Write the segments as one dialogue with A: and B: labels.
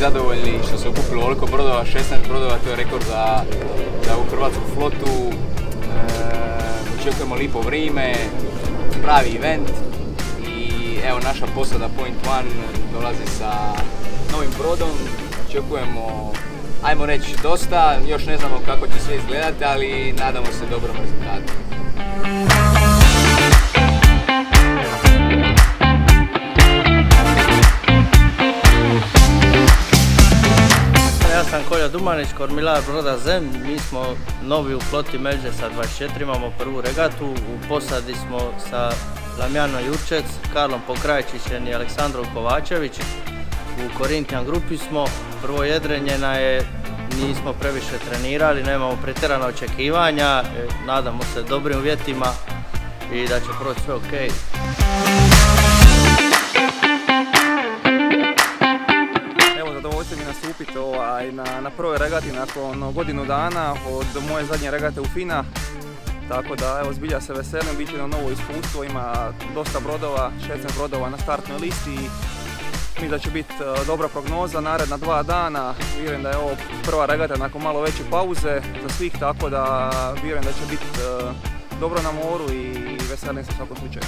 A: zadovoljni što se okupilo ovoliko brodova, 16 brodova, to je rekord za, za ovu hrvatsku flotu. E, očekujemo lipo vrijeme, pravi event i evo naša posada Point One dolazi sa novim brodom. Očekujemo, ajmo reći, dosta, još ne znamo kako će sve izgledati, ali nadamo se dobrom rezultatu.
B: Ja sam Kolja Dumanić, kormilar broda Zem. Mi smo novi u floti Međe sa 24, imamo prvu regatu. U posadi smo sa Lamjano Jurčec, Karlom Pokrajčićem i Aleksandrom Kovačević. U Korintijan grupi smo, prvo jedrenjena je, nismo previše trenirali, nemamo pretjerana očekivanja, e, nadamo se dobrim uvjetima i da će proći sve ok.
C: Nastupiti ovaj, na, na prvoj regati nakon godinu dana od moje zadnje regate u Fina. Tako da, evo, zbilja se veselim, bit će na novo iskustvo, ima dosta brodova, 16 brodova na startnoj listi i mi da će biti e, dobra prognoza, naredna dva dana, vjerujem da je ovo prva regata nakon malo veće pauze za svih, tako da vjerujem da će biti e, dobro na moru i veselim se u svakom slučaju.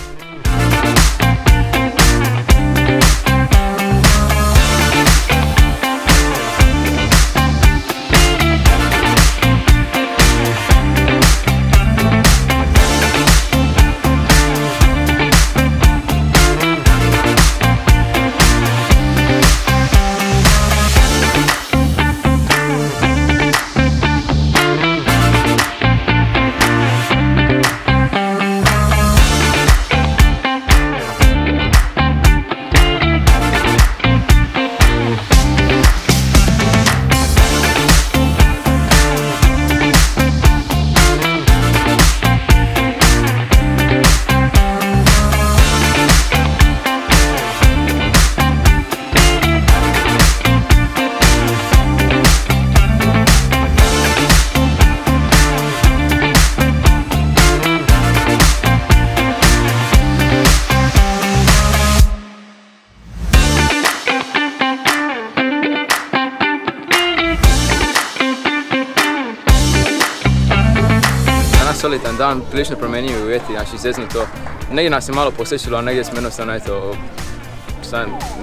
D: Solitan dan, prilično promenjivi uvjeti, znači to. Negdje nas je malo posjećilo, a negdje smo jednostavno eto,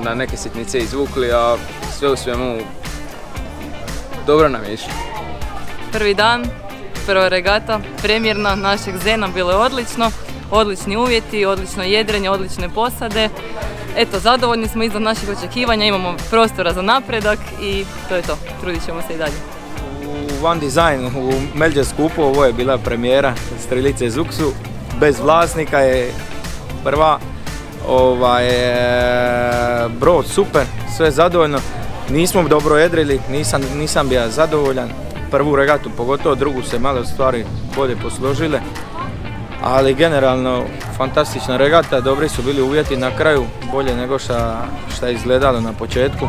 D: na neke sitnice izvukli, a sve u svemu dobro nam je išlo.
E: Prvi dan, prva regata, premjerna našeg Zena, bilo je odlično. Odlični uvjeti, odlično jedrenje, odlične posade. Eto, zadovoljni smo iznad naših očekivanja, imamo prostora za napredak i to je to. Trudit ćemo se i dalje.
F: One Design u Melđe skupu ovo je bila premijera Strelice Zuksu. Bez vlasnika je prva. Ovaj, e, brod super, sve zadovoljno. Nismo dobro jedrili, nisam, nisam bio zadovoljan. Prvu regatu, pogotovo drugu se malo stvari bolje posložile. Ali generalno fantastična regata, dobri su bili uvjeti na kraju, bolje nego što je izgledalo na početku.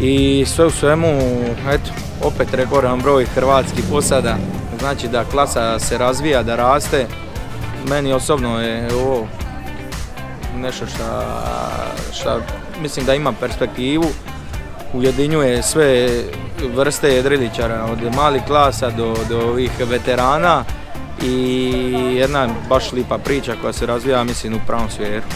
F: I sve u svemu, eto, opet rekordan broj hrvatskih posada, znači da klasa se razvija, da raste. Meni osobno je ovo nešto što mislim da ima perspektivu, ujedinjuje sve vrste jedriličara, od malih klasa do, do ovih veterana i jedna baš lipa priča koja se razvija mislim u pravom svijetu.